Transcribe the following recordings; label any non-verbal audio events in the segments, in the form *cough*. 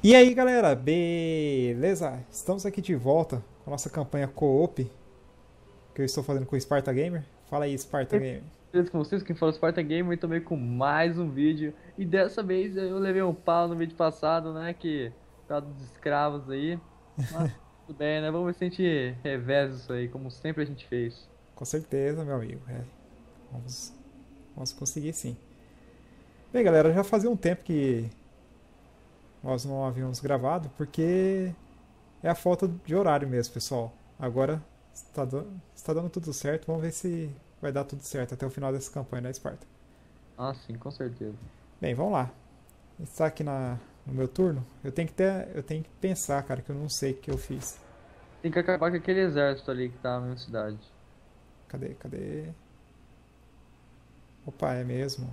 E aí galera, beleza? Estamos aqui de volta com a nossa campanha Co-op que eu estou fazendo com o Sparta Gamer. Fala aí, Sparta Gamer. Beleza com vocês, quem fala é Sparta Gamer também com mais um vídeo. E dessa vez eu levei um pau no vídeo passado, né? Que tá dos escravos aí. *laughs* Mas tudo bem, né? Vamos ver se a gente reveza isso aí, como sempre a gente fez. Com certeza, meu amigo. É. Vamos, vamos conseguir sim. Bem, galera, já fazia um tempo que nós não havíamos gravado, porque é a falta de horário mesmo, pessoal. Agora está, está dando tudo certo, vamos ver se vai dar tudo certo até o final dessa campanha da Esparta. Ah, sim, com certeza. Bem, vamos lá. Está aqui na, no meu turno. Eu tenho que ter, eu tenho que pensar, cara, que eu não sei o que eu fiz. Tem que acabar com aquele exército ali que tá na minha cidade. Cadê? Cadê? Opa, é mesmo.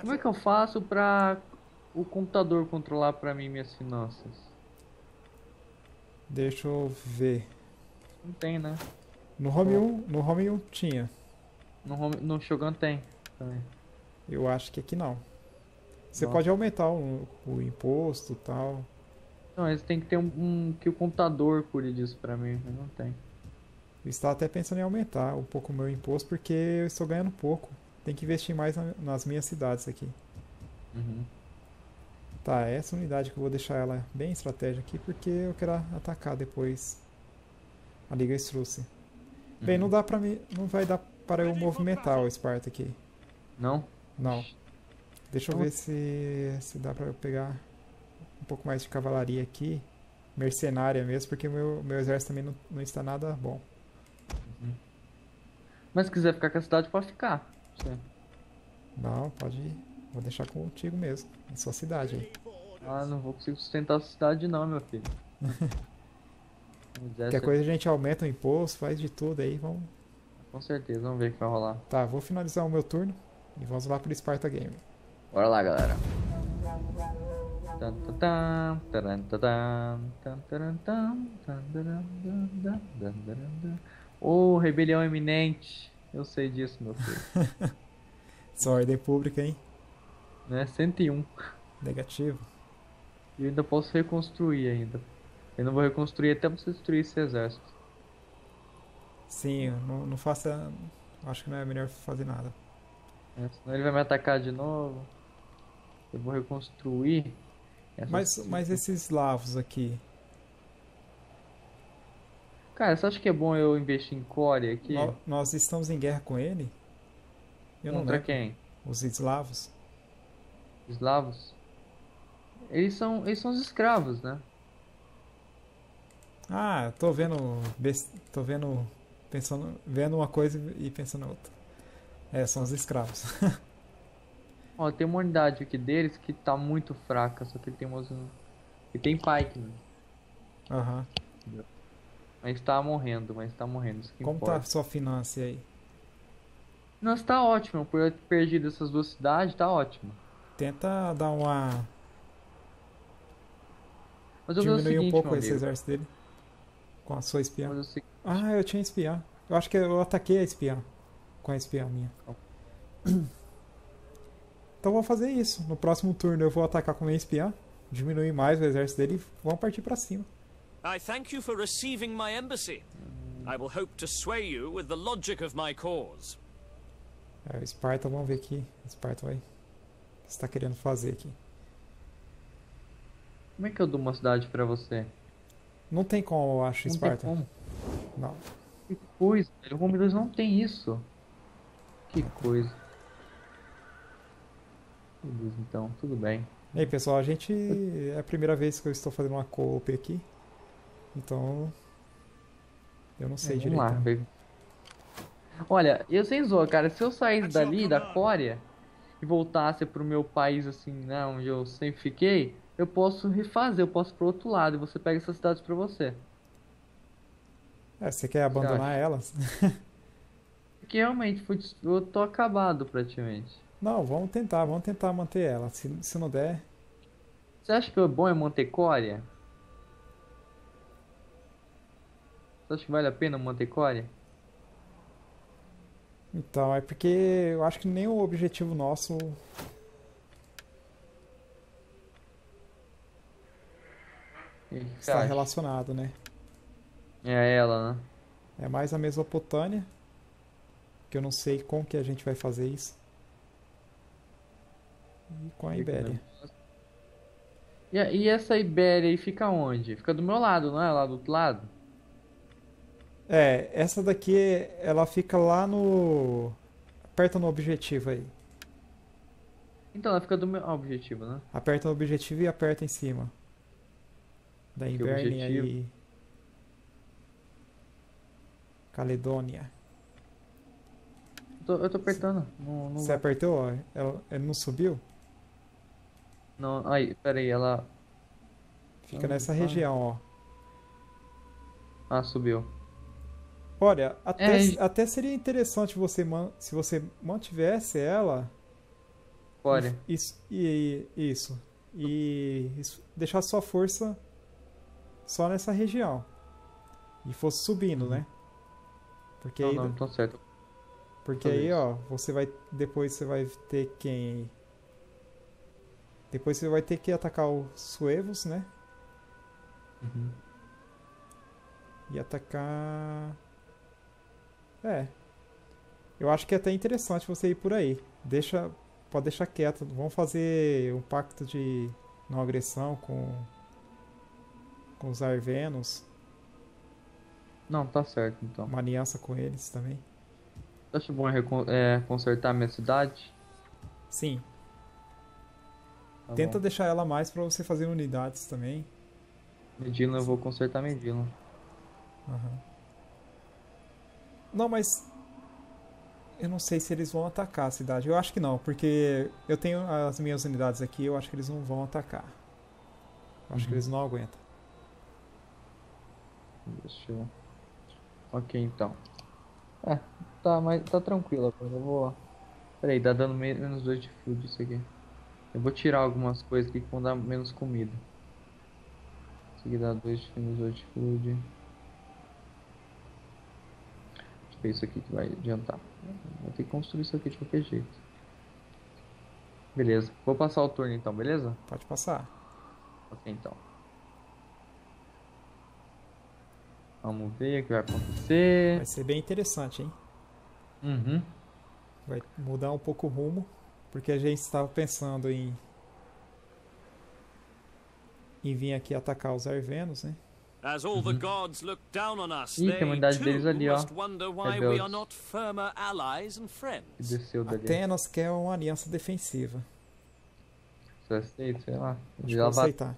Como é que eu faço pra o computador controlar pra mim minhas finanças? Deixa eu ver. Não tem, né? No Home 1, no Home 1 tinha. No, home, no Shogun tem também. Eu acho que aqui não. Você Não. pode aumentar o, o imposto e tal. Não, mas tem que ter um, um- que o computador cuide disso pra mim, mas não tem. Eu estava até pensando em aumentar um pouco o meu imposto porque eu estou ganhando pouco. Tem que investir mais na- nas minhas cidades aqui. Uhum. Tá, essa unidade que eu vou deixar ela bem estratégica aqui porque eu quero atacar depois a Liga Struce. Bem, Uhum. não dá para mim, não vai dar para eu movimentar o Sparta aqui. Não? Não. Deixa eu Então- ver se se dá para eu pegar um pouco mais de cavalaria aqui, mercenária mesmo, porque o meu meu exército também não, não está nada bom. Mas se quiser ficar com a cidade, pode ficar. Não, pode ir. Vou deixar contigo mesmo, na sua cidade aí. Ah, não vou conseguir sustentar a cidade não, meu filho. *laughs* O Qualquer coisa a gente aumenta o imposto, faz de tudo aí, vamos. Com certeza, vamos ver o que vai rolar. Tá, vou finalizar o meu turno e vamos lá pro Sparta Game. Bora lá, galera. Dan. Ô, rebelião iminente. Eu sei disso, meu filho. *laughs* Só ordem pública, hein? né? 101. Negativo. E eu ainda posso reconstruir ainda. Eu não vou reconstruir até você destruir esse exército. Sim, não, não faça. Acho que não é melhor fazer nada. né? Senão ele vai me atacar de novo. Eu vou reconstruir. Mas, mas esses lavos aqui. Cara, você acha que é bom eu investir em core aqui? nó- nós estamos em guerra com ele? Eu não Contra lembro. quem? Os eslavos? Eslavos? Eles são, eles são os escravos, né? Ah, eu tô vendo. Tô vendo. Pensando. Vendo uma coisa e pensando outra. É, são os escravos. *laughs* Ó, tem uma unidade aqui deles que tá muito fraca, só que ele tem umas. Ele tem Pike, né? Aham. Mas tá morrendo, mas tá morrendo. Como tá importa. a sua finança aí? Nossa, tá ótimo. Por eu ter perdido essas duas cidades, tá ótimo. Tenta dar uma. Mas eu diminuir um seguinte, pouco meu esse exército dele. Com a sua espiã. Seguinte. Ah, eu tinha espiã. Eu acho que eu ataquei a espiã. Com a espiã minha. Então vou fazer isso. No próximo turno eu vou atacar com a minha espiã. Diminuir mais o exército dele e vamos partir pra cima. I thank you for receiving my embassy. I will hope to sway you with the logic of my cause. É, o Esparta, vamos ver aqui. O Esparta vai. O que você tá querendo fazer aqui? Como é que eu dou uma cidade pra você? Não tem como, eu acho, Não tem Esparta. como. Não. Que coisa, velho. O Home 2 não tem isso. Que coisa. Beleza, então, tudo bem. E aí, pessoal, a gente. É a primeira vez que eu estou fazendo uma co-op aqui. Então. Eu não sei É, direito. Vamos lá, ver. Olha, eu sem zoa, cara, se eu saísse dali, da Coreia, e voltasse pro meu país, assim, né, onde eu sempre fiquei, eu posso refazer, eu posso ir pro outro lado, e você pega essas cidades pra você. É, você quer abandonar elas? *laughs* Porque realmente, eu tô acabado praticamente. Não, vamos tentar, vamos tentar manter ela. Se, se não der. Você acha que é bom é manter Coreia? Você acha que vale a pena Monte Core. Então, é porque eu acho que nem o objetivo nosso. Está acha? relacionado, né? É ela, né? É mais a Mesopotâmia. Que eu não sei como que a gente vai fazer isso. E com a Ibéria. E, e essa Ibéria aí fica onde? Fica do meu lado, não é? Lá do outro lado? É, essa daqui, ela fica lá no... Aperta no objetivo aí. Então, ela fica do meu objetivo, né? Aperta no objetivo e aperta em cima. Da objetivo? aí. Caledônia. Eu tô, eu tô apertando. Não, não, Você apertou? ó, Ela, ele não subiu? não. Aí, pera aí, ela. Fica Ah, nessa tá. região, ó. Ah, subiu. Olha, até, É, até seria interessante você man- se você mantivesse ela. Pode. Isso, e, isso. E isso, deixar sua força só nessa região. E fosse subindo, né? Porque Não, aí, não, então certo. porque fazer aí ó, você vai. Depois você vai ter quem. Depois você vai ter que atacar os suevos, né? Uhum. E atacar. É. Eu acho que é até interessante você ir por aí. Deixa. Pode deixar quieto. Vamos fazer um pacto de não agressão com. Com os Arvenos. Não, tá certo então. Uma aliança com eles também. Acho bom é, consertar minha cidade? Sim. Tá Tenta bom. deixar ela mais pra você fazer unidades também. Medina, eu vou consertar Medina. Aham. Não, mas. Eu não sei se eles vão atacar a cidade. Eu acho que não, porque eu tenho as minhas unidades aqui, eu acho que eles não vão atacar. Eu acho que Uhum. eles não aguentam. Deixa eu. Ok, então. É, tá, mas tá tranquilo agora. Eu vou. Peraí, tá dando me- menos 2 de food isso aqui. Eu vou tirar algumas coisas aqui que vão dar menos comida. Isso aqui dá 2 de menos 2 de food. Acho que é isso aqui que vai adiantar. Vou ter que construir isso aqui de qualquer jeito. Beleza, vou passar o turno então, beleza? Pode passar. Ok, então. Vamos ver o que vai acontecer. Vai ser bem interessante, hein? Uhum. Vai mudar um pouco o rumo, porque a gente estava pensando em em vir aqui atacar os Arvenos, né? As all the gods look down on us, Ih, tem they uma unidade too deles ali, ó. must wonder why we Rebeldes. are not firmer allies and Que friends. desceu dali. Atenas quer uma aliança defensiva. Você aceita, sei lá. Acho vai- aceitar.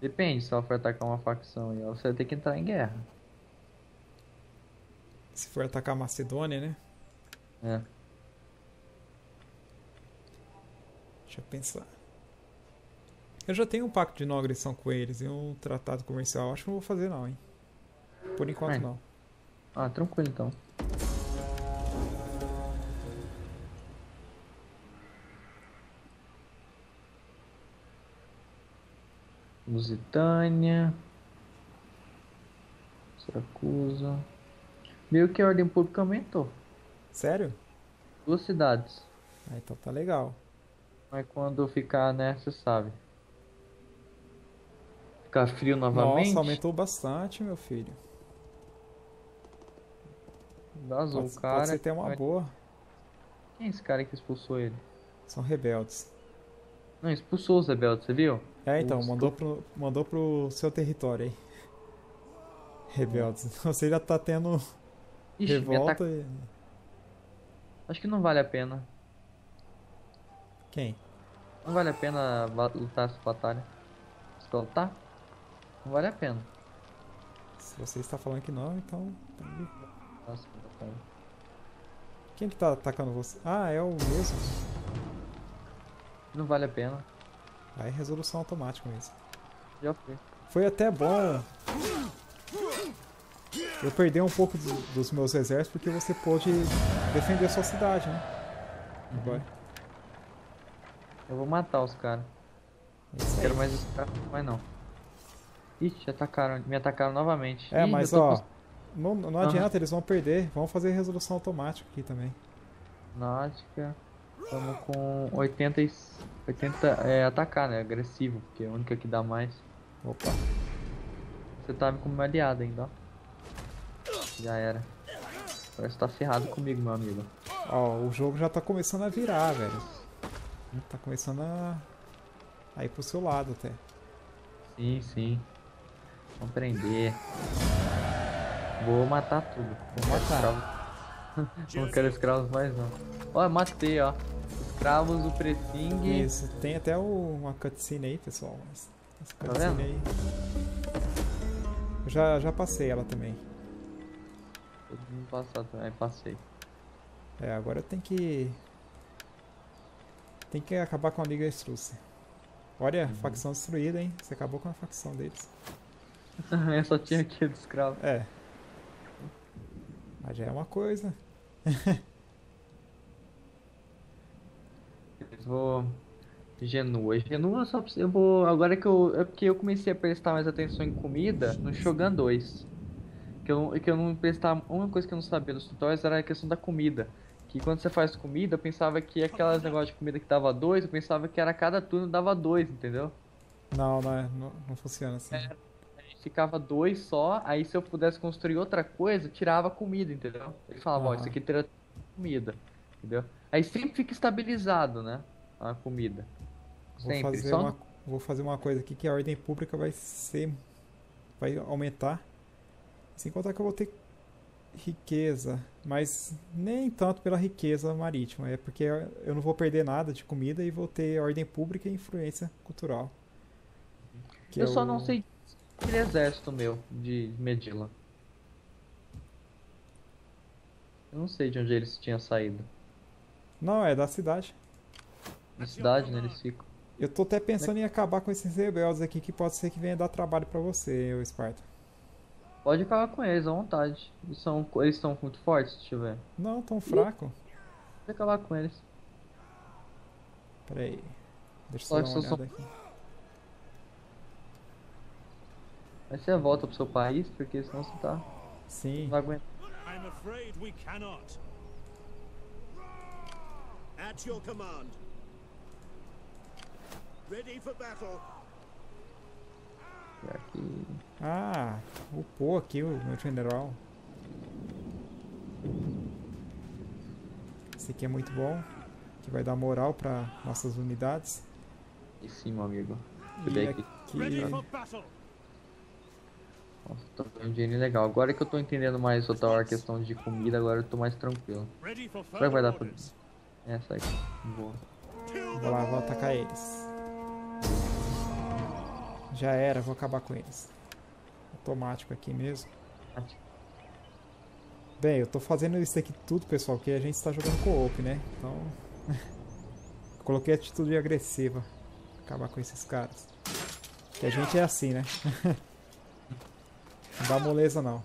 Depende, se ela for atacar uma facção aí, ó, você vai ter que entrar em guerra. Se for atacar a Macedônia, né? É. Deixa eu pensar. Eu já tenho um pacto de não agressão com eles e um tratado comercial. Acho que não vou fazer não, hein? Por enquanto Vai. não. Ah, tranquilo então. Lusitânia. Siracusa. Meio que a ordem pública aumentou. Sério? Duas cidades. Ah, então tá legal. Mas quando ficar, né, você sabe. Ficar frio novamente. Nossa, aumentou bastante, meu filho. Vazou o cara. pode ser até uma boa. Quem é esse cara que expulsou ele? São rebeldes. Não, expulsou os rebeldes, você viu? É, então, mandou pro, mandou pro seu território aí. *laughs* Rebeldes. *laughs* Você já tá tendo Ixi, me revolta e... Acho que não vale a pena. Quem? Não vale a pena lutar essa batalha. Não vale a pena. Se você está falando que não, então... Nossa. Quem que tá atacando você? Ah, é o mesmo. Não vale a pena. Aí é resolução automática mesmo. Já foi. Foi até bom eu perder um pouco do- dos meus exércitos porque você pôde defender a sua cidade, né? Agora. Eu vou matar os caras. Não quero mais os caras, mas não. Ixi, atacaram, me atacaram novamente. É, Ih, mas ó, com- não, não Aham. adianta, eles vão perder. Vamos fazer resolução automática aqui também. Náutica. Estamos com 80 e... 80 é atacar, né? Agressivo, porque é a única que dá mais. Opa. Você tá como meu aliado ainda, ó. Já era. Agora você tá ferrado comigo, meu amigo. Ó, o jogo já tá começando a virar, velho. Tá começando a... a ir pro seu lado até. Sim, sim. Vamos prender. Vou matar tudo. Vou matar. *laughs* Não quero escravos mais não. Ó, matei, ó. Escravos do Pressing. Isso, tem até o- uma cutscene aí, pessoal. Essa Tá cutscene aí. Eu já, já passei ela também. Todo mundo passado também, passei. É, agora tem que. Tem que acabar com a Liga Estruce. Olha, Uhum. facção destruída, hein? Você acabou com a facção deles. *laughs* Eu só tinha aqui do escravo. É. Mas já é uma coisa. *laughs* Eu vou. Genua. Genua só. Eu vou. Agora que eu. É porque eu comecei a prestar mais atenção em comida no Shogun 2. Que eu, que eu não prestava. Uma coisa que eu não sabia dos tutoriais era a questão da comida. Que quando você faz comida, eu pensava que aquelas negócios de comida que dava dois, eu pensava que era cada turno dava dois, entendeu? Não, não, é- não, não funciona assim. Aí ficava dois só, aí se eu pudesse construir outra coisa, tirava comida, entendeu? Ele falava, ó, isso aqui terá comida, entendeu? Aí sempre fica estabilizado, né? A comida. Vou Sempre. fazer, Só uma, vou fazer uma coisa aqui que a ordem pública vai ser. Vai aumentar. Sem contar que eu vou ter riqueza. Mas nem tanto pela riqueza marítima. É porque eu não vou perder nada de comida e vou ter ordem pública e influência cultural. Eu é só o- não sei aquele exército meu de Medila. Eu não sei de onde eles tinham saído. Não, é da cidade. Na cidade, né? Eles ficam. Eu tô até pensando em acabar com esses rebeldes aqui que pode ser que venha dar trabalho pra você, Esparta. Pode acabar com eles à vontade. Eles são, eles estão muito fortes, deixa eu ver. Não, tão fraco. Pode acabar com eles. Pera aí. Deixa eu Só dar uma são- olhada aqui. Aí você volta pro seu país, porque senão você tá. Sim. Não vai aguentar. I'm afraid we cannot. At your command. Ready for battle. Aqui. Ah, upou aqui o meu general. Esse aqui é muito bom. Que vai dar moral para nossas unidades. E sim, meu amigo. E aqui. Ready aqui. Nossa, tô vendo um dinheirinho legal. Agora que eu tô entendendo mais total a questão de comida, agora eu tô mais tranquilo. Será que vai dar pra. Essa aí. Boa. Vou lá, vou atacar eles. Já era, vou acabar com eles. Automático aqui mesmo. Bem, eu tô fazendo isso aqui tudo, pessoal, porque a gente está jogando co-op, né? Então. *laughs* Coloquei atitude agressiva. Acabar com esses caras. Que a gente é assim, né? *laughs* Não dá moleza não.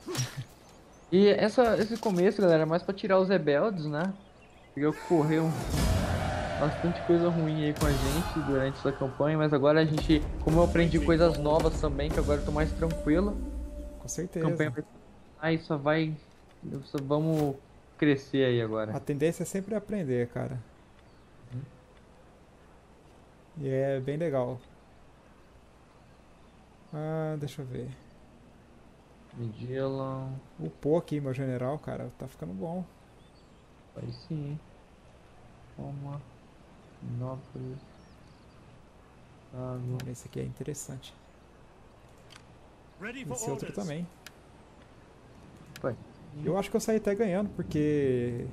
E essa, esse começo, galera, é mais pra tirar os rebeldes, né? Porque ocorreu bastante coisa ruim aí com a gente durante essa campanha, mas agora a gente, como eu aprendi coisas novas também, que agora eu tô mais tranquilo, Com a certeza. campanha vai. Aí só vai. Só vamos crescer aí agora. A tendência é sempre aprender, cara. E é bem legal. Ah, deixa eu ver. Medila. Upou aqui meu general, cara. Tá ficando bom. Aí sim. Roma. Nópolis. Água. Olha, esse aqui é interessante. Esse outro orders. também. Vai. Eu acho que eu saí até ganhando, porque.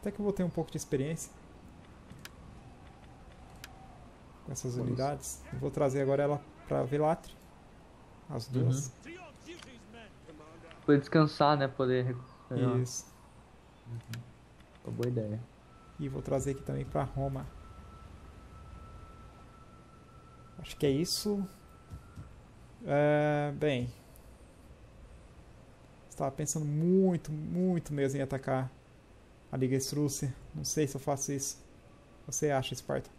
Até que eu vou ter um pouco de experiência. Com essas unidades. Eu vou trazer agora ela pra Velatre. As duas. Commander. Poder descansar, né? Poder recuperar. Isso. Uma boa ideia. E vou trazer aqui também pra Roma. Acho que é isso. É, bem. Estava pensando muito, muito mesmo em atacar a Liga Estrúcia. Não sei se eu faço isso. Você acha, Esparta?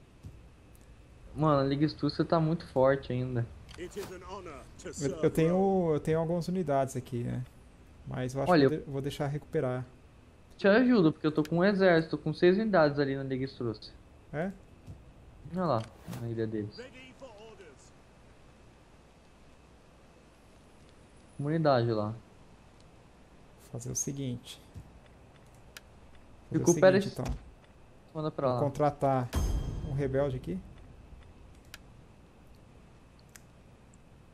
Mano, a Liga Estúcia tá muito forte ainda. Eu, tenho, eu tenho algumas unidades aqui, né? Mas eu acho Olha, que eu de- vou deixar recuperar. Te ajudo, porque eu tô com um exército, com seis unidades ali na Estúcia. É? Olha lá, na ilha deles. Comunidade lá. Fazer o seguinte. Fazer Recupera o seguinte, esse- então. Manda pra Vou lá. contratar um rebelde aqui.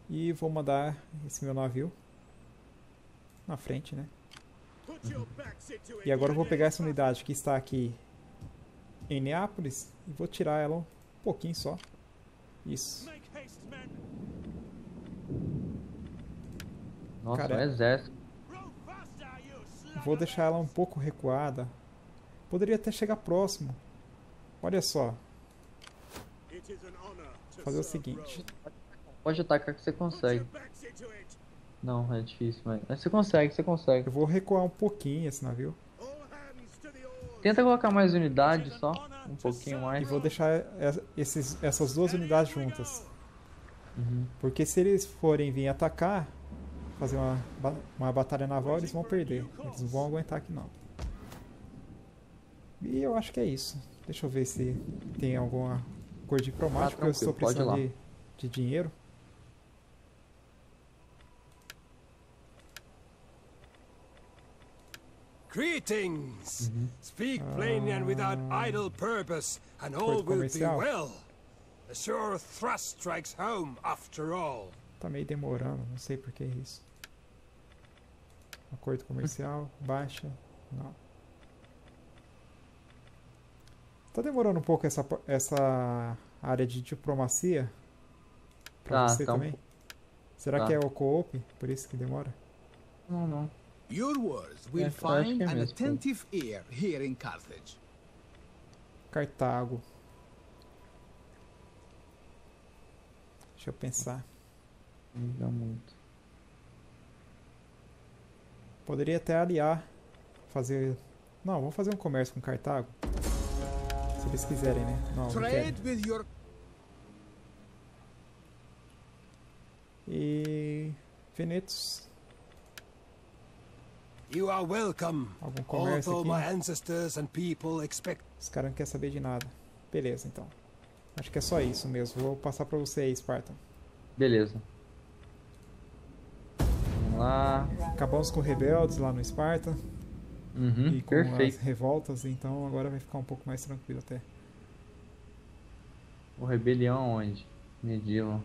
E vou mandar esse meu navio na frente, né? It. E agora eu vou pegar essa unidade que está aqui em Neápolis e vou tirar ela um pouquinho só. Isso. Nossa, Cara, um exército. Vou deixar ela um pouco recuada. Poderia até chegar próximo. Olha só, to fazer o seguinte. Pode atacar que você consegue. Não, é difícil, mas. Mas você consegue, você consegue. Eu vou recuar um pouquinho esse navio. Tenta colocar mais unidades só. Um pouquinho e mais. vou deixar es- esses, essas duas unidades juntas. Uhum. Porque se eles forem vir atacar, fazer uma, uma batalha naval, eles vão perder. Eles não vão aguentar aqui não. E eu acho que é isso. Deixa eu ver se tem alguma cor diplomática. Tá eu estou precisando de, de dinheiro. Greetings. Speak plainly and without idle purpose, and all will be well. A sure thrust strikes home after all. Tá meio demorando, não sei por que isso. Acordo comercial, *laughs* baixa, não. Tá demorando um pouco essa, essa área de diplomacia pra Tá, você tá um também? Será tá. que é o co-op? Por isso que demora? Não, não. Your words will acho find é an attentive ear here in Carthage. Cartago. Deixa eu pensar. Não muito. Poderia até aliar, fazer. Não, vamos fazer um comércio com Cartago. Se eles quiserem, né? Não, não querem. Trade with your E. Venetos. You are welcome. Algum comércio Although aqui. my ancestors and people expect Os caras não querem saber de nada. Beleza, então. Acho que é só isso mesmo. Vou passar pra você aí, Spartan. Beleza. Vamos lá. Acabamos com rebeldes lá no Esparta Uhum, e com perfeito. as revoltas, então agora vai ficar um pouco mais tranquilo até. O rebelião onde? Medila.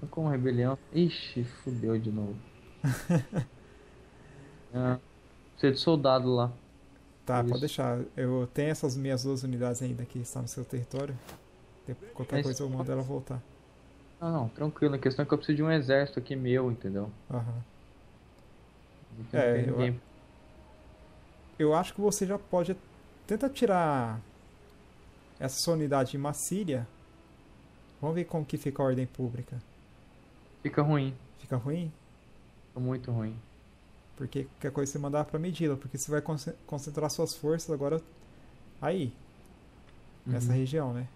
Tá com rebelião. Ixi, fudeu de novo. *laughs* ah, precisa de soldado lá. Tá, Isso. pode deixar. Eu tenho essas minhas duas unidades ainda que estão no seu território. Qualquer Mas- coisa eu mando ela voltar. Não, não, tranquilo. A questão é que eu preciso de um exército aqui meu, entendeu? Aham. É, eu- ninguém. Eu acho que você já pode. Tenta tirar essa sua unidade de Massília. Vamos ver como que fica a ordem pública. Fica ruim. Fica ruim? Fica muito ruim. Porque qualquer coisa você mandar pra Medila, porque você vai conce- concentrar suas forças agora aí, nessa Uhum. região, né?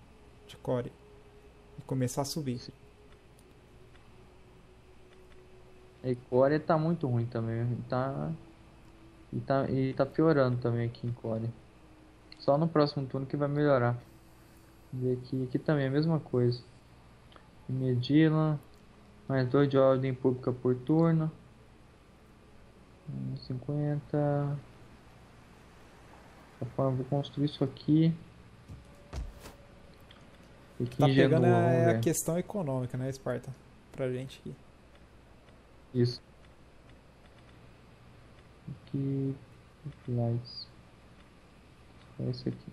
De Core. E começar a subir. A Core tá muito ruim também. Tá. E tá, e tá piorando também aqui em Core. Só no próximo turno que vai melhorar. Ver aqui, aqui também é a mesma coisa. Medila. Mais dois de ordem pública por turno. Hum, 50. Dessa forma, eu vou construir isso aqui. E Tá em pegando é a ver. questão econômica, né, Esparta? Pra gente aqui. Isso. Aqui. Lights. É esse aqui.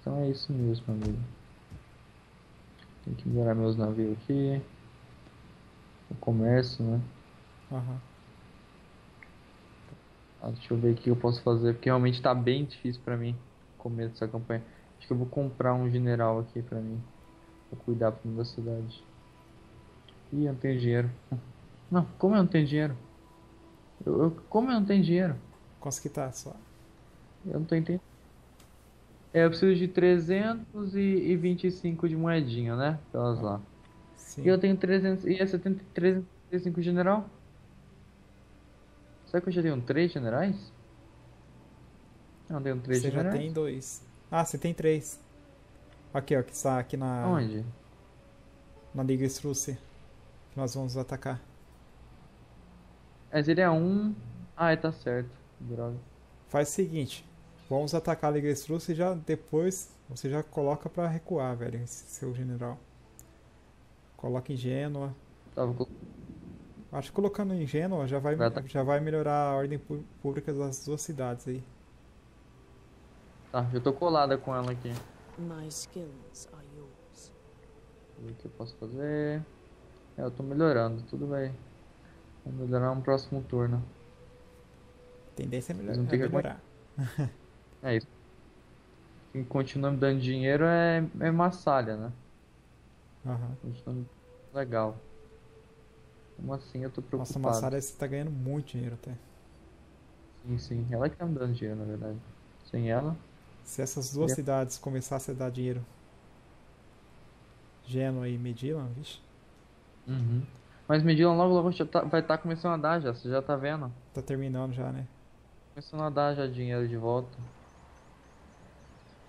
Então é isso mesmo, amigo. Tem que melhorar meus navios aqui. O comércio, né? Aham. Ah, deixa eu ver o que eu posso fazer, porque realmente tá bem difícil pra mim começo dessa campanha. Acho que eu vou comprar um general aqui pra mim. Pra cuidar pra mim da cidade. Ih, eu não tenho dinheiro. *laughs* Não, como eu não tenho dinheiro? Eu, eu- como eu não tenho dinheiro? Quanto que tá só? Eu não tô entendendo. É, eu preciso de 325 de moedinha, né? Pelas lá. Sim. E eu tenho 300. E é 70, 335 general? Será que eu já tenho 3 generais? Não, tenho 3 Você já generais. tem dois. Ah, você tem três. Aqui, ó, que está aqui na, Onde? na Liga Struce. que nós vamos atacar. Mas ele é um. Ah, tá certo. Droga. Faz o seguinte, vamos atacar a Liga Estrúcia e já depois você já coloca pra recuar, velho, esse seu general. Coloca em Gênua. Tava com... Acho que colocando em Gênua já vai, Vai atacar. já vai melhorar a ordem pública das duas cidades aí. Tá, eu tô colada com ela aqui. My skills are yours. O que eu posso fazer? É, eu tô melhorando, tudo bem. Vou melhorar no próximo turno. Tendência é melhor, Eles não é têm que melhorar. É isso. Quem continua me dando dinheiro é, é Massalha, né? Aham. Me... Legal. Como assim eu tô Nossa, preocupado? Massara você tá ganhando muito dinheiro até. Sim, sim. Ela que tá me dando dinheiro, na verdade. Sem ela, Se essas duas Yep. cidades começassem a dar dinheiro, Gênua e Medila, vixe, Uhum. Mas Medina logo logo já tá- vai estar começando a dar já, você já tá vendo? tá terminando já, né? Começando a dar já dinheiro de volta.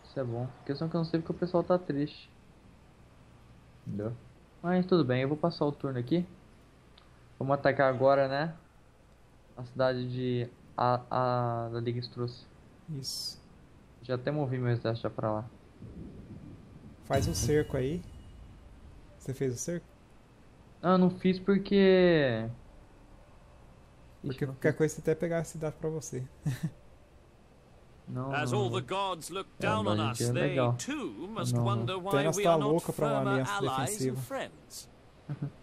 Isso é bom. A questão é que eu não sei porque o pessoal tá triste. Entendeu? Mas tudo bem, eu vou passar o turno aqui. Vamos atacar agora, né? A cidade de. A, a da Liga Estrúcia. Isso. Já até movi meu exército já pra lá. Faz o cerco aí. Você fez o cerco? Ah, não fiz porque. Porque não qualquer fiz. coisa você até pegar a cidade pra você. *laughs* Não, As não, all não. the gods look É, down on us, é they legal. too must wonder why Apenas we tá are not louca pra uma firmer aliança allies and defensiva. friends. *laughs*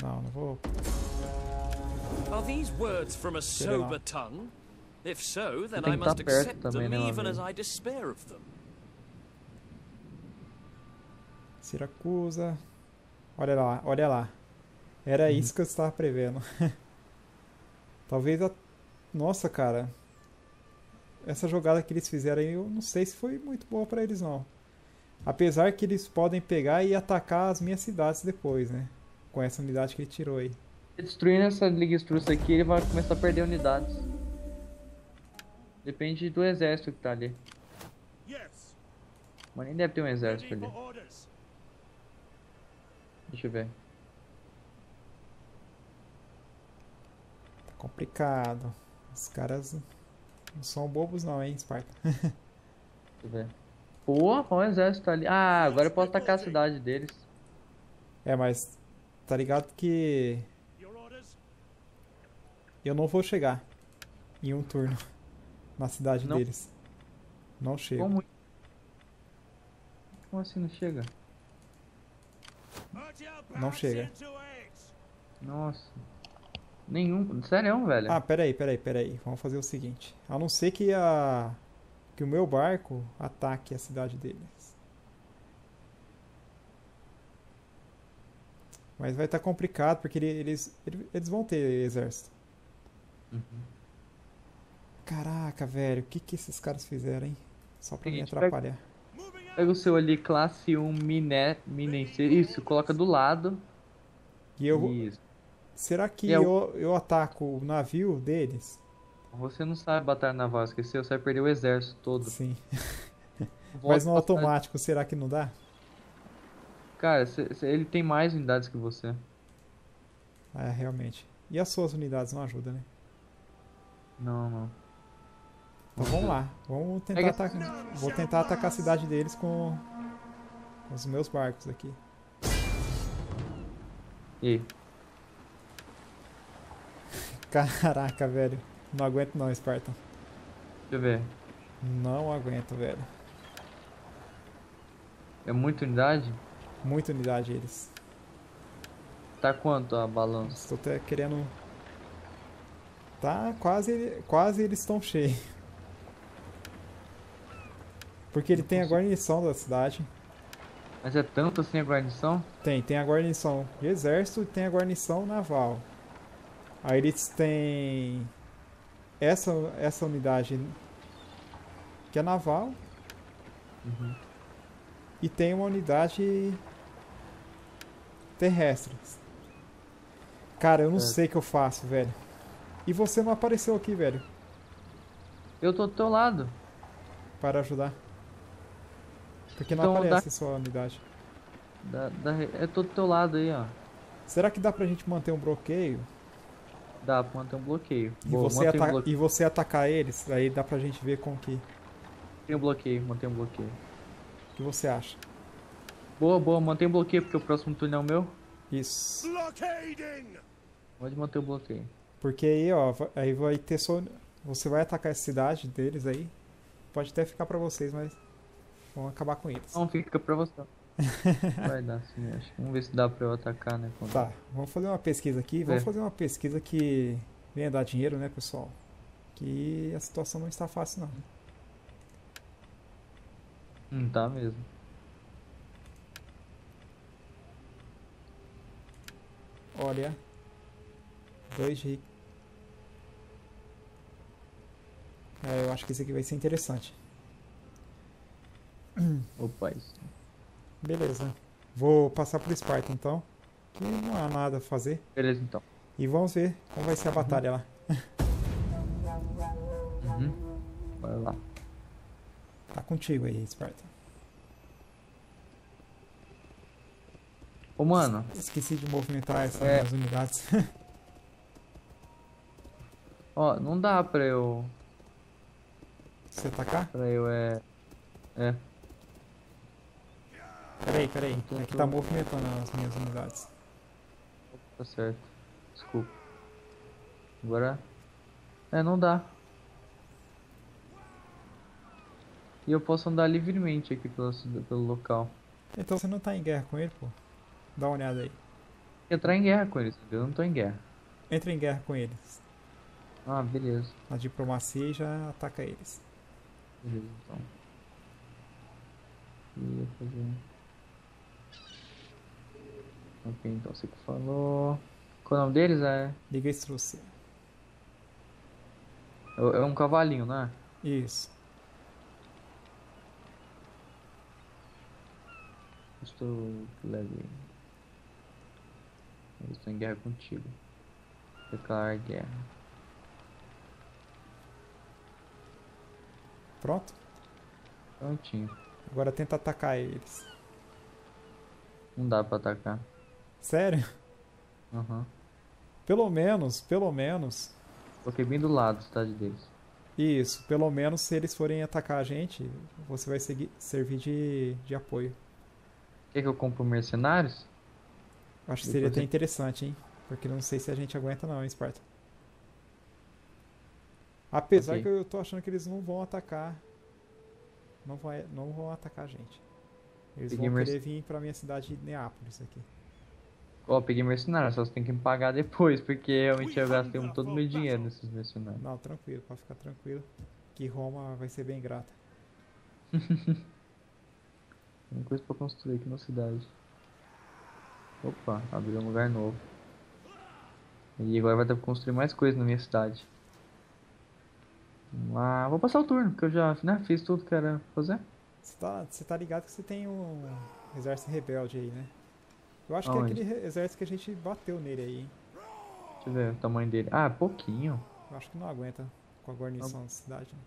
Não, não vou. Are these words from a sober tongue? If so, then I que must accept também, them né, even as? I despair of them. Siracusa. Olha lá, olha lá. Era Uhum. isso que eu estava prevendo. *laughs* Talvez a. Nossa, cara. Essa jogada que eles fizeram aí, eu não sei se foi muito boa pra eles, não. Apesar que eles podem pegar e atacar as minhas cidades depois, né? Com essa unidade que ele tirou aí. Destruindo essa Liga Estrúcia aqui, ele vai começar a perder unidades. Depende do exército que tá ali. Mas nem deve ter um exército ali. Deixa eu ver. Tá complicado. Os caras não são bobos, não, hein, Esparta? *laughs* Deixa eu ver. Pô, olha o exército ali. Ah, agora eu posso atacar a cidade deles. É, mas. Tá ligado que. Eu não vou chegar em um turno *laughs* na cidade Não? deles. Não chego. Como? Como assim não chega? Não chega. Nossa. Nenhum. Sério, velho. Ah, peraí, peraí, peraí. Vamos fazer o seguinte. A não ser que a. que o meu barco ataque a cidade deles. Mas vai estar complicado porque ele- eles, ele- eles vão ter exército. Uhum. Caraca, velho, o que que esses caras fizeram, hein? Só pra me atrapalhar. Out. Pega o seu ali, classe 1 miné, minense. Isso, coloca do lado. E eu. Isso. Será que E é eu, eu ataco o navio deles? Você não sabe batalha naval, esqueceu? Você vai perder o exército todo. Sim. *laughs* Mas no automático, será que não dá? Cara, cê- cê- ele tem mais unidades que você. É, realmente. E as suas unidades não ajudam, né? Não, não. Então vamos lá. Vamos tentar Pega- atacar. Vou tentar atacar a cidade deles com, com os meus barcos aqui. E? Caraca, velho. Não aguento não, Spartan. Deixa eu ver. Não aguento, velho. É muita unidade? Muita unidade eles. Tá quanto a balança? Estou até querendo. Tá quase. Quase eles estão cheios. Porque ele tem a guarnição da cidade. Mas é tanto assim a guarnição? Tem, tem a guarnição de exército e tem a guarnição naval. Aí eles têm essa, essa unidade que é naval Uhum. e tem uma unidade terrestre. Cara, eu não Certo. sei o que eu faço, velho. E você não apareceu aqui, velho, Eu tô do teu lado. para ajudar. Porque não Então, aparece sua unidade. Da, da, eu tô do teu lado aí, ó. Será que dá pra gente manter um bloqueio? Dá pra manter um bloqueio. E Boa, você, mantém um bloqueio. e você atacar eles? Aí dá pra gente ver como que, Mantém um bloqueio, mantém um bloqueio. que você acha. Boa, boa, mantém um bloqueio porque o próximo turno é o meu. Isso. Pode manter o bloqueio. Porque aí, ó, aí vai ter só. Você vai atacar essa cidade deles aí. Pode até ficar pra vocês, mas vão acabar com eles. Não, fica pra você. *laughs* Vai dar sim, acho. Vamos ver se dá pra eu atacar, né? quando- Tá, vamos fazer uma pesquisa aqui. Vamos É. fazer uma pesquisa que venha dar dinheiro, né, pessoal? Que a situação não está fácil, não. Não tá mesmo. Olha. Dois de. É, eu acho que esse aqui vai ser interessante. *clears throat* Opa, isso. Beleza. Vou passar pro Sparta então. Que não há nada a fazer. Beleza então. E vamos ver como vai ser a batalha lá. Uhum. Bora lá. Tá contigo aí, Sparta. Ô mano, Esqueci de movimentar essas É. unidades. *laughs* ó, não dá pra eu. Você atacar? Pra eu é. É. Peraí, peraí. Então É que tô- tá movimentando as minhas unidades. Tá certo. Desculpa. Agora. É, não dá. E eu posso andar livremente aqui cida- pelo local. Então você não tá em guerra com ele, pô. Dá uma olhada aí. Entrar em guerra com eles? Eu não tô em guerra. Entra em guerra com eles. Ah, beleza. Na diplomacia e já ataca eles. Beleza, então. Ia fazer. Ok, então você que falou. Qual é o nome deles? É. Liga Estrúcia. É é um cavalinho, não é? Isso. Estou leve. Eu estou em guerra contigo. Declarar guerra. Pronto? Prontinho. Agora tenta atacar eles. Não dá pra atacar. Sério? Aham. Pelo menos, pelo menos. Coloquei bem do lado da cidade deles. Isso, pelo menos se eles forem atacar a gente, você vai seguir, servir de, de apoio. Quer que eu compre mercenários? Acho que seria até interessante, hein? Porque não sei se a gente aguenta não, hein, Sparta. Apesar Ok. que eu tô achando que eles não vão atacar. Não, vai, não vão atacar a gente. Eles Peguei vão querer vir pra minha cidade de Neápolis aqui. Ó, peguei mercenários, só você tem que me pagar depois, porque realmente eu gastei todo o meu dinheiro nesses mercenários. Não, tranquilo, pode ficar tranquilo. Que Roma vai ser bem grata. *laughs* Tem coisa pra construir aqui na cidade. Opa, abriu um lugar novo. E agora vai ter que construir mais coisa na minha cidade. Vamos lá, vou passar o turno, porque eu já né, fiz tudo que era fazer. Você tá, você tá ligado que você tem um exército rebelde aí, né? Eu acho que é Aonde? aquele exército que a gente bateu nele aí, hein? Deixa eu ver o tamanho dele. Ah, pouquinho. Eu acho que não aguenta com a guarnição da cidade. né?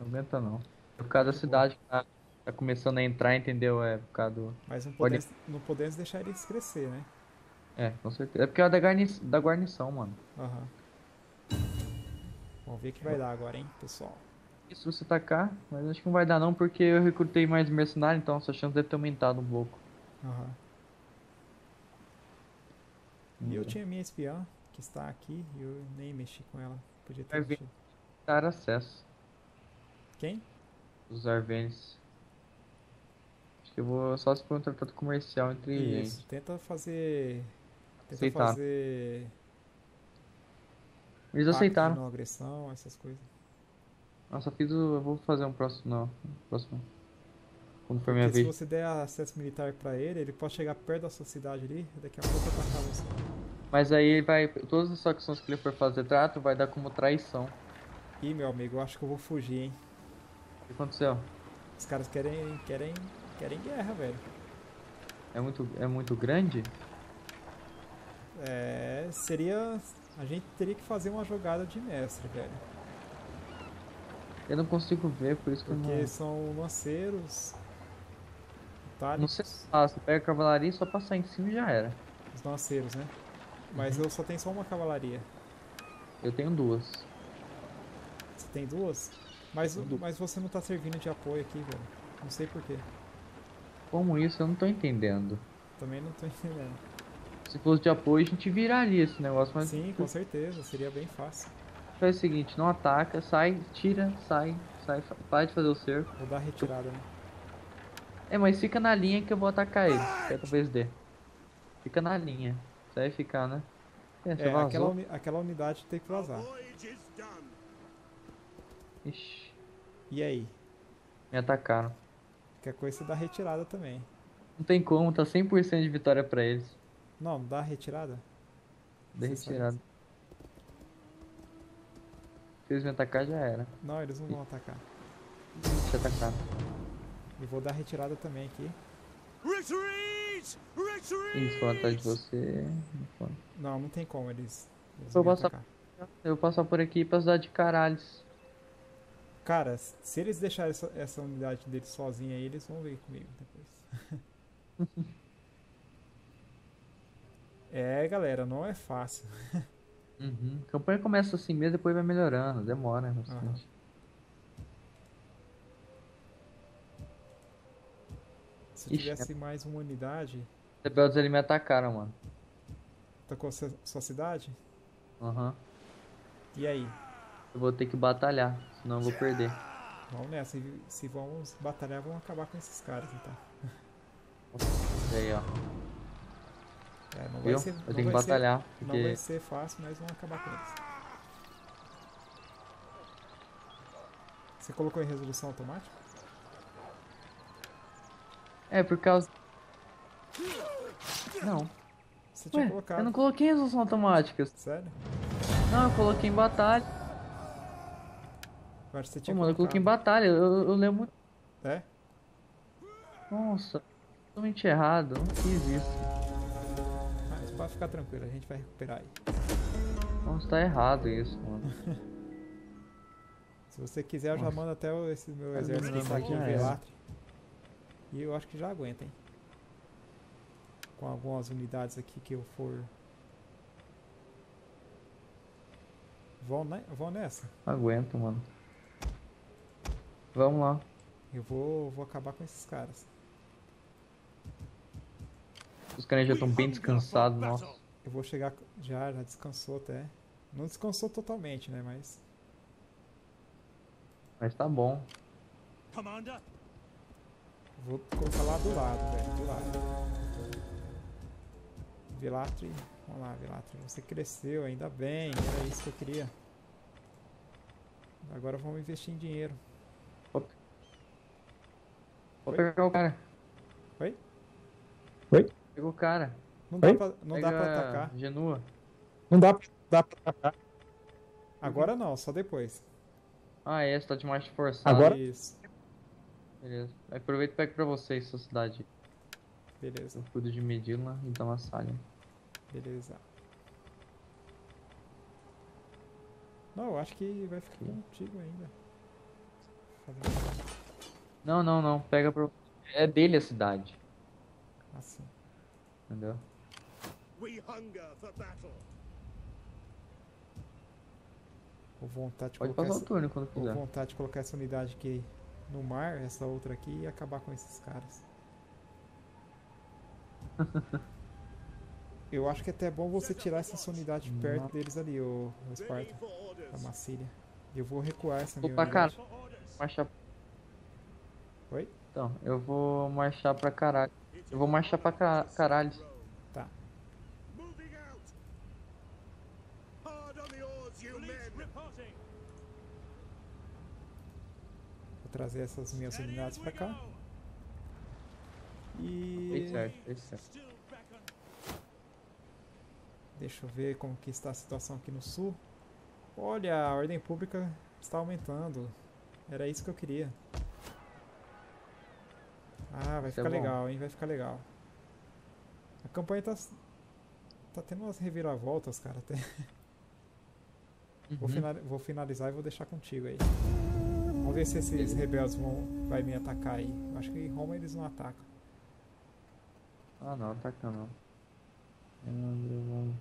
Não aguenta não. É por causa da cidade que tá, tá começando a entrar, entendeu? É por causa do. Mas não Pode- podemos, não podemos deixar eles crescer, né? É, com certeza. É porque é da, da guarnição, mano. Aham. Vamos ver o que vai dar agora, hein, pessoal. Isso você atacar, mas acho que não vai dar não, porque eu recrutei mais mercenário, então essa chance deve ter aumentado um pouco. Aham. E eu Então, tinha minha espiã, que está aqui, e eu nem mexi com ela. Podia ter mexido. Dar acesso. Quem? Os Arvenes. Eu vou só se for um tratado comercial entre Isso, gente. tenta fazer. Tenta Aceitar. fazer. Eles aceitaram. Não agressão, essas coisas. Nossa, fiz o. Eu vou fazer um próximo. Não. um Próximo. Quando for minha se vez. você der acesso militar pra ele, ele pode chegar perto da sua cidade ali, daqui a pouco atacar você. Mas aí ele vai. Todas as facções que ele for fazer trato vai dar como traição. Ih, meu amigo, eu acho que eu vou fugir, hein? O que aconteceu? Os caras querem. querem. Querem guerra, velho. É muito, é muito grande? É. Seria. A gente teria que fazer uma jogada de mestre, velho. Eu não consigo ver, por isso que eu Porque não. são lanceiros. Não sei se ah, você pega a cavalaria e só passar em cima e já era. Os lanceiros, né? Mas eu só tenho só uma cavalaria. Eu tenho duas. Você tem duas? Mas, mas você não tá servindo de apoio aqui, velho. Não sei porquê. Como isso? Eu não tô entendendo. Também não tô *laughs* entendendo. Se fosse de apoio, a gente viraria esse negócio, mas Sim, com certeza. Seria bem fácil. faz o seguinte, não ataca, sai, tira, sai, sai, para de fazer o cerco. Vou dar retirada, né? É, mas fica na linha que eu vou atacar ele, que talvez dê. Fica na linha. Você vai ficar, né? É, É, aquela, uni- aquela unidade tem que vazar. Ixi, E aí? me atacaram. Qualquer coisa você dá retirada também. Não tem como, tá 100% de vitória pra eles. Não, não dá retirada? Você sabe. retirado. Se eles me atacar, já era. Não, eles não vão atacar. Te atacaram. Eu vou dar retirada também aqui. Retreat! Retreat! Eles foram atrás de você. não. Não, tem como eles, eles Eu passar- atacar. Eu vou passar por aqui pra cidade de caralhos. Cara, se eles deixarem essa, essa unidade deles sozinha aí, eles vão ver comigo depois. *laughs* é, galera, não é fácil. Uhum. A campanha começa assim mesmo, depois vai melhorando. Demora bastante. Aham. Se eu Ixi, tivesse mais uma unidade, Os rebeldes me atacaram, mano. tocou a sua sua cidade? Aham. E aí? Eu vou ter que batalhar, senão eu vou perder. Vamos nessa. Se, se vamos batalhar, vamos acabar com esses caras, então. E aí, ó. É, não vai Viu? ser, Eu não tenho que vai ser- batalhar, Não porque vai ser fácil, mas vamos acabar com eles. Você colocou em resolução automática? É, por causa. Não. Você tinha Ué, colocado. eu não coloquei em resolução automática. Sério? Não, eu coloquei em batalha. Eu acho que você Pô, tinha mano, eu coloquei em batalha. Eu, eu lembro muito. É? Nossa, totalmente errado. Eu não fiz isso. Mas pode ficar tranquilo, a gente vai recuperar aí. Nossa, tá errado isso, mano. *laughs* Se você quiser, eu já Nossa. mando até o- esse meu exército que está mas aqui em. Velatre. E eu acho que já aguenta, hein? Com algumas unidades aqui que eu for. Vão, ne vão nessa. Aguento, mano. Vamos lá. Eu vou, vou acabar com esses caras. Os caras já estão bem descansados, nossa. Eu vou chegar. Já, já descansou até. Não descansou totalmente, né? Mas. Mas tá bom. Commander, Vou colocar lá do lado, velho. Do lado. Velatre. Vamos lá, Velatre. Você cresceu, ainda bem. Era isso que eu queria. Agora vamos investir em dinheiro. Vou Oi? pegar o cara. Oi? Pegou o cara. Não dá Oi? pra, não dá pra atacar. Genua. Não dá, pra- dá pra atacar. Agora não, só depois. Ah, é, você tá de marcha forçada. Agora? Isso. Beleza. Aproveita e pega pra vocês sua cidade. Beleza, Eu cuido de Medina e da Massalha. beleza. Não, eu acho que vai ficar contigo ainda. Fazer Não, não, não. Pega pra. É dele a cidade. assim. Entendeu? we hunger for battle. Vou vontade de Pode colocar passar o essa, turno quando vou quiser. vontade de colocar essa unidade aqui no mar, essa outra aqui e acabar com esses caras. *laughs* Eu acho que é até bom você tirar essa unidade de perto deles ali, o, o Esparta, a. Massília. Eu vou recuar essa minha Opa, cara. unidade. For orders. Oi? Então, eu vou marchar pra caralho. Eu vou marchar pra ca- caralho. Tá. Vou trazer essas minhas unidades pra cá. E certo, certo. Deixa eu ver como que está a situação aqui no sul. Olha, a ordem pública está aumentando. Era isso que eu queria. Ah, vai Isso é ficar bom. legal, hein? Vai ficar legal. A campanha tá tá tendo umas reviravoltas, cara, até. *laughs* Vou, Uhum. finali- vou finalizar e vou deixar contigo aí. Vamos ver se esses rebeldes vão vai me atacar aí. Eu acho que em Roma eles não atacam. Ah, não, ataca não. Leandro, vamos.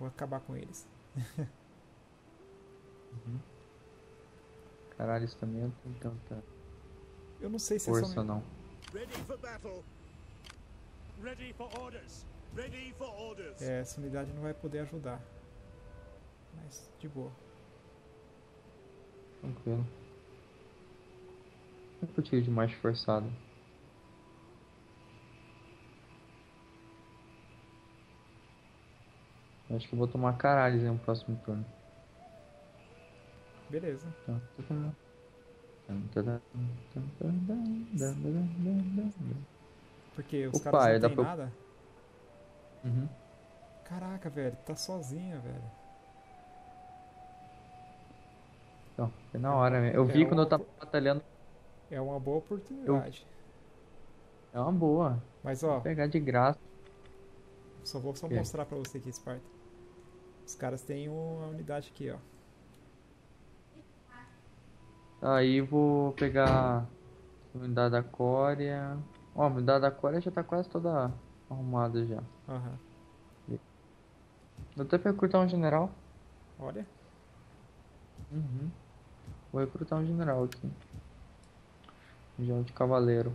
Vou acabar com eles. Caralho, isso também não tem tanta Eu não sei se é força, só... não. Ready for battle. Ready for orders. Ready for orders. É, essa unidade não vai poder ajudar. Mas, de boa. Tranquilo. É tiro de marcha forçado. Acho que eu vou tomar caralhos no próximo turno. Beleza. Tá, tá, tá. Porque os Opa, caras é, não tem pra eu- nada. Uhum. Caraca, velho, tá sozinho, velho. Então, foi na hora mesmo. Eu vi É quando eu uma tava batalhando. É uma boa oportunidade. É uma boa. Mas ó, Vou pegar de graça. só vou só mostrar pra você aqui, Esparta. Os caras têm uma unidade aqui, ó. Aí vou pegar a unidade da Coreia. Ó, a unidade da Coreia já tá quase toda arrumada já. Aham. Vou até pra recrutar um general. Olha. Uhum. Vou recrutar um general aqui. Um general de cavaleiro.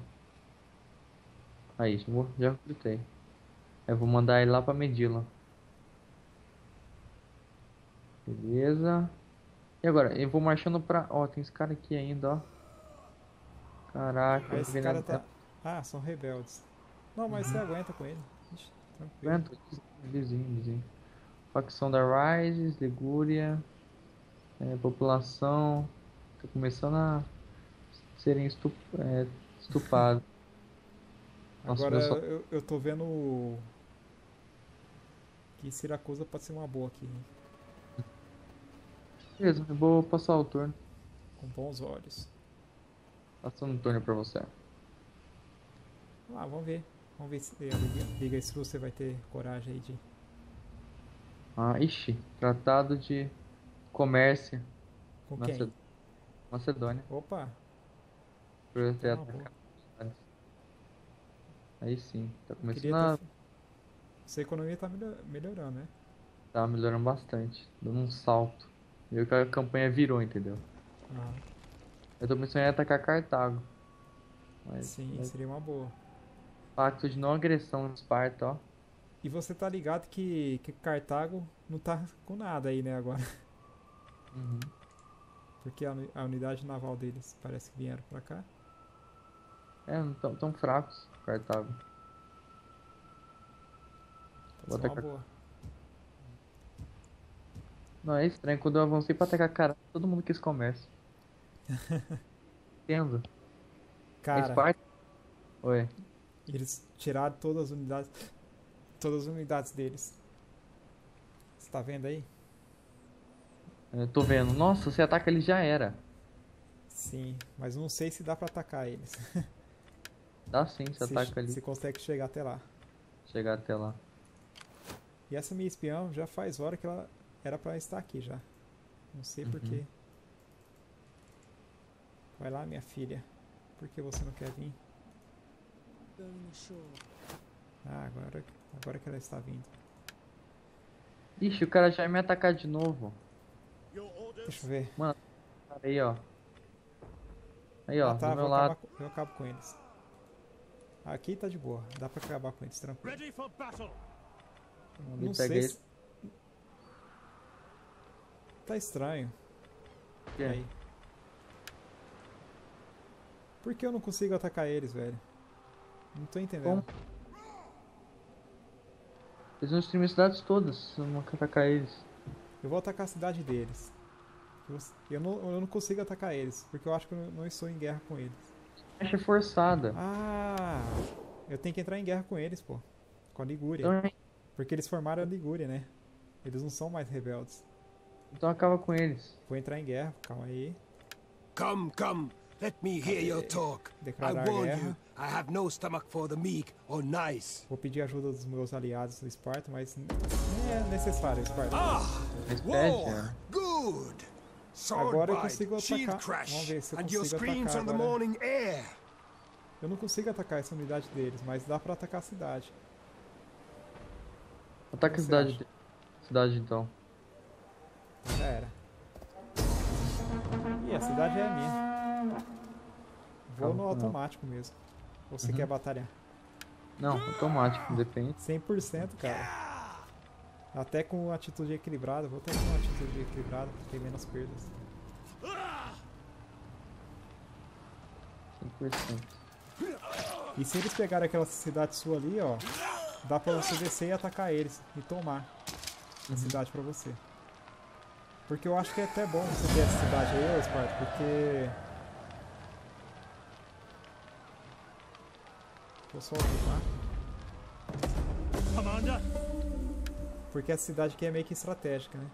Aí, já, recrutei. Eu vou mandar ele lá pra Medila. Beleza. E agora? Eu vou marchando pra. Ó, tem esse cara aqui ainda, ó. Caraca, Aí esse cara tá. Ah, são rebeldes. Não, mas você aguenta com ele. Ixi, tranquilo. Aguento, vizinho, vizinho. Facção da Rises, Ligúria. é, população. Tá começando a serem estu é, estupados. Nossa, Agora eu, eu tô vendo que Siracusa pode ser uma boa aqui, hein? Beleza, eu vou passar o turno. com bons olhos. Passando o turno pra você. Ah, vamos ver. Vamos ver se a Liga, Liga se você vai ter coragem aí de. Ah, ixi. Tratado de comércio. Com Maced- quem? Macedônia. Opa! Pra boa. atacado. Aí sim. Tá começando a. ter... Sua economia tá melhor- melhorando, né? Tá melhorando bastante. Dando um salto. Viu que a campanha virou, entendeu? Ah, Eu tô pensando em atacar Cartago. Mas, sim, mas seria uma boa. pacto de não agressão de Esparta, ó. E você tá ligado que, que Cartago não tá com nada aí, né, agora? Uhum. Porque a, a unidade naval deles parece que vieram pra cá. É, não tão, tão fracos, Cartago. Pode Vou ser uma boa. Não, é estranho. Quando eu avancei pra atacar cara, todo mundo quis comércio. *laughs* Entendo. Cara, Esparta? Oi. eles tiraram todas as unidades. Todas as unidades deles. Você tá vendo aí? Eu tô vendo. Nossa, você ataca ele já era. Sim, mas não sei se dá pra atacar eles. *laughs* Dá sim, você se, ataca ali. se consegue chegar até lá. Chegar até lá. E essa minha espião já faz hora que ela era pra estar aqui já. Não sei Uhum. porquê. Vai lá, minha filha. Por que você não quer vir? Ah, agora, agora que ela está vindo. Ixi, o cara já ia me atacar de novo. Deixa eu ver. Aí, ó. Aí, ó, ah, tá, do meu vou lado. acabar, com- eu acabo com eles. Aqui tá de boa, dá pra acabar com eles tranquilo. Não sei se... Tá estranho. Que? Aí. Por que eu não consigo atacar eles, velho? Não tô entendendo. Como? Eles vão destruir as cidades todas, se eu não atacar eles. Eu vou atacar a cidade deles. Eu, não, eu não consigo atacar eles, porque eu acho que eu não estou em guerra com eles. Acha forçada. Ah! Eu tenho que entrar em guerra com eles, pô. Com a Ligúria. Então, Porque eles formaram a Ligúria, né? Eles não são mais rebeldes. Então acaba com eles. Vou entrar em guerra, calma aí. Come, come. Let me hear your talk. I warn guerra. you, I have no stomach for the meek or nice. Vou pedir ajuda dos meus aliados do Esparta, mas. é necessário, Esparta. Pede, War! é. Good! Sword Agora eu consigo shield atacar. crash, Vamos ver se eu and your consigo screams atacar on the agora. morning air. Eu não consigo atacar essa unidade deles, mas dá pra atacar a cidade. Ataca a cidade. Cidade então. Já era. Ih, a cidade é minha. Vou no automático mesmo. Ou você Uhum. quer batalhar? Não, automático, depende. 100%, cara. Até com atitude equilibrada. Vou até com atitude equilibrada, porque tem menos perdas. 100%. E se eles pegarem aquela cidade sua ali, ó, dá pra você descer e atacar eles e tomar a cidade pra você. Porque eu acho que é até bom você ter essa cidade aí, ô Sparta, porque. Vou só ocupar. Porque essa cidade aqui é meio que estratégica, né?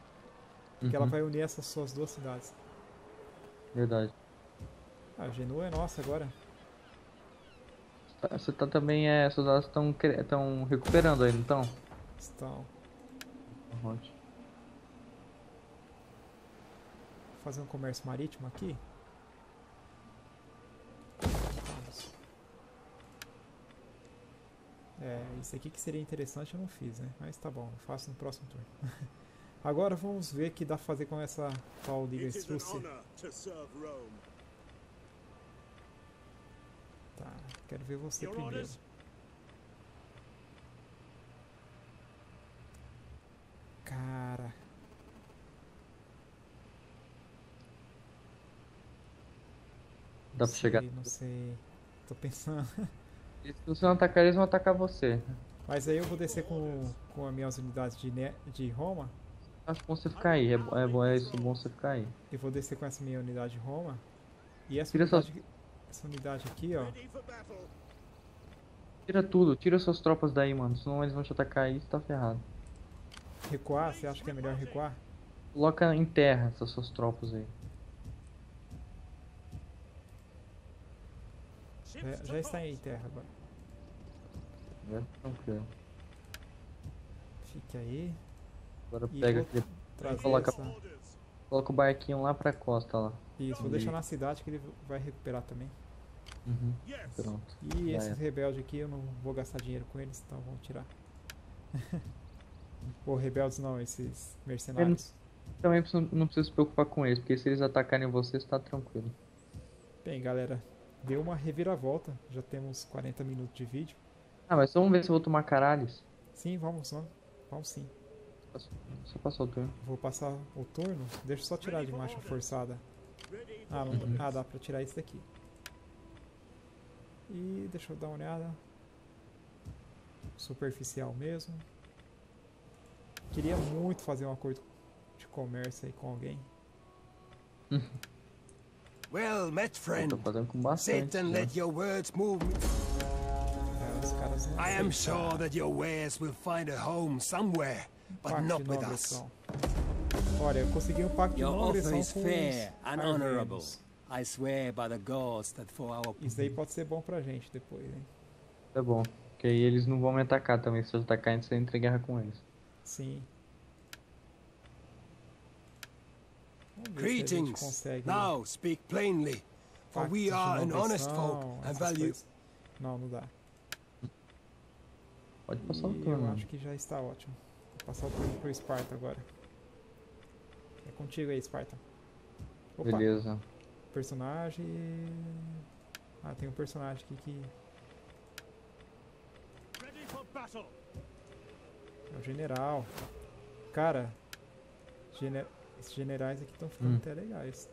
Porque ela Uhum, vai unir essas suas duas cidades. Verdade. Ah, Genoa é nossa agora. Você tá também, é. Seus dados estão estão recuperando aí, não estão? Estão. Ótimo. Um comércio marítimo aqui. Vamos. É, isso aqui que seria interessante eu não fiz, né? Mas tá bom, eu faço no próximo turno. *laughs* Agora vamos ver o que dá pra fazer com essa tal Liga Estrúcia. Tá, quero ver você Your primeiro. orders? Cara, Dá pra sei, chegar. não sei. Tô pensando. *laughs* Se você não atacar, eles vão atacar você. Mas aí eu vou descer com, com as minhas unidades de, de Roma. Acho bom você ficar aí. É, é, bom, é isso bom você ficar aí. Eu vou descer com essa minha unidade de Roma. E essa Tira suas- unidade, essa unidade aqui, ó. Tira tudo, tira suas tropas daí, mano. Senão eles vão te atacar aí e você tá ferrado. Recuar, você acha que é melhor recuar? Coloca em terra essas suas tropas aí. Já, já está em terra agora. É, tranquilo. Fique aí. Agora E pega aquele. Coloca- essa... Coloca o barquinho lá pra costa lá. Isso, vou deixar na cidade que ele vai recuperar também. Uhum. Pronto. E Já esses é. rebeldes aqui eu não vou gastar dinheiro com eles, então vamos tirar. *laughs* Ou rebeldes não, esses mercenários. Também precisa- não precisa se preocupar com eles, porque se eles atacarem você, você tá tranquilo. Bem, galera, deu uma reviravolta. Já temos 40 minutos de vídeo. Ah, mas vamos ver se eu vou tomar caralhos. Sim, vamos, vamos. Vamos sim. Só passou o turno. Vou passar o turno. Deixa eu só tirar de marcha forçada. Ah, não, Uhum. ah, dá pra tirar esse daqui. E deixa eu dar uma olhada. Superficial mesmo. Queria muito fazer um acordo de comércio aí com alguém. *laughs* Well met, friend. tô fazendo com bastante. Sit and né? let your words move me. É, I am sure that your wares will find a home somewhere, but not with não us. Olha, eu consegui um pacto de Your não offer agressão is fair and honorable. I swear by the gods that for our Isso daí pode ser bom pra gente depois, hein? Tá bom. Porque aí eles não vão me atacar também. Se eu atacar, a gente entra em guerra com eles. Sim. Vamos ver se a gente Greetings. consegue Now speak plainly, for we are an honest folk and value. Não, não dá. Pode passar o E turno. eu acho que já está ótimo. Vou passar o turno pro Esparta agora. É contigo aí, Esparta. Opa, Beleza. personagem. Ah, tem um personagem aqui que Ready for battle. é o general. Cara, gene- esses generais aqui estão ficando Hum. até legais.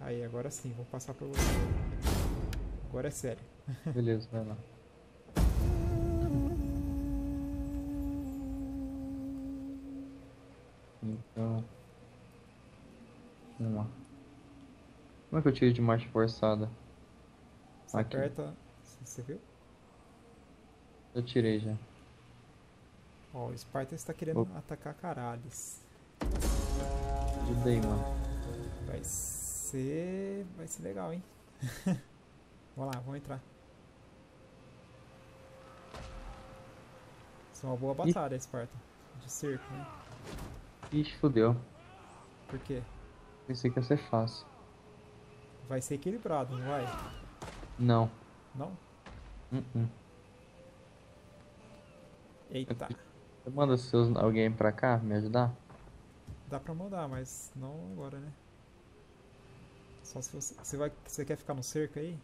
Aí, agora sim, vou passar pra você. Agora é sério. Beleza, vai lá. Então. Vamos lá. Como é que eu tiro de marcha forçada? Você Aqui. aperta. Você viu? Eu tirei já. Ó, o Esparta está querendo Opa. atacar Carales. Ajudei, mano. Vai ser. Vai ser legal, hein? *laughs* vamos lá, vamos entrar. Isso é uma boa batalha, Esparta. De cerco, né? Ixi, fodeu. Por quê? Pensei que ia ser fácil. Vai ser equilibrado, não vai? Não. Não? Uh -uh. Eita. Você manda seus, alguém pra cá me ajudar? Dá pra mandar, mas não agora, né? Só se você. Você, vai, você quer ficar no cerco aí?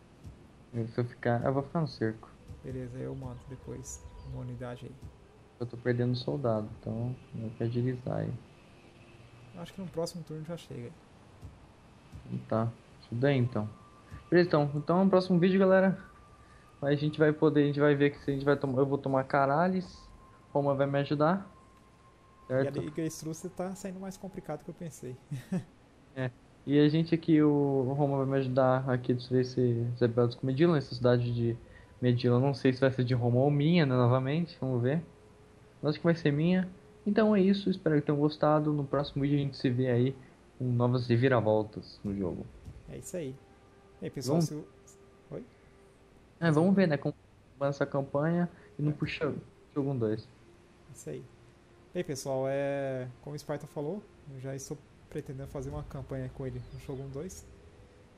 Se eu ficar. Eu vou ficar no cerco. Beleza, eu mando depois uma unidade aí. Eu tô perdendo soldado, então eu quero agilizar aí. Acho que no próximo turno já chega. Tá, isso daí então. Beleza, então, então no próximo vídeo, galera, a gente vai poder, a gente vai ver que se a gente vai tomar, eu vou tomar Caralhes, Roma vai me ajudar. Certo? E a Liga Estrúcia tá saindo mais complicado do que eu pensei. *laughs* é. E a gente aqui, o Roma vai me ajudar aqui a destruir esses rebeldes com Medila, nessa cidade de Medila. Não sei se vai ser de Roma ou minha, né, novamente, vamos ver. Acho que vai ser minha. Então é isso, espero que tenham gostado. No próximo vídeo a gente se vê aí com novas reviravoltas no jogo. É isso aí. E aí, pessoal, vamos... se... Oi? É, vamos ver, né, como vai essa campanha e não puxa jogo 2. Isso aí. E aí, pessoal, é... como o Sparta falou, eu já estou pretendendo fazer uma campanha com ele no Shogun 2.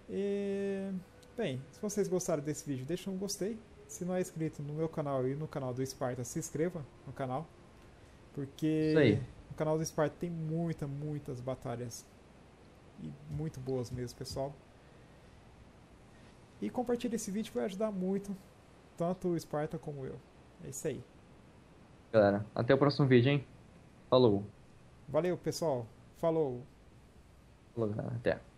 E... Bem, se vocês gostaram desse vídeo, deixa um gostei. Se não é inscrito no meu canal e no canal do Sparta, se inscreva no canal. Porque no canal do Sparta tem muita, muitas batalhas. E muito boas mesmo, pessoal. E compartilhe esse vídeo vai ajudar muito, tanto o Sparta como eu. É isso aí. Galera, até o próximo vídeo, hein? Falou. Valeu, pessoal. Falou. Falou, galera. Até.